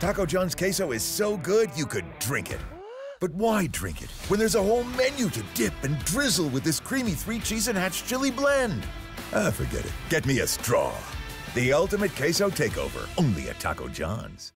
Taco John's queso is so good you could drink it. But why drink it when there's a whole menu to dip and drizzle with this creamy three cheese and hatch chili blend? Ah, forget it. Get me a straw. The ultimate queso takeover, only at Taco John's.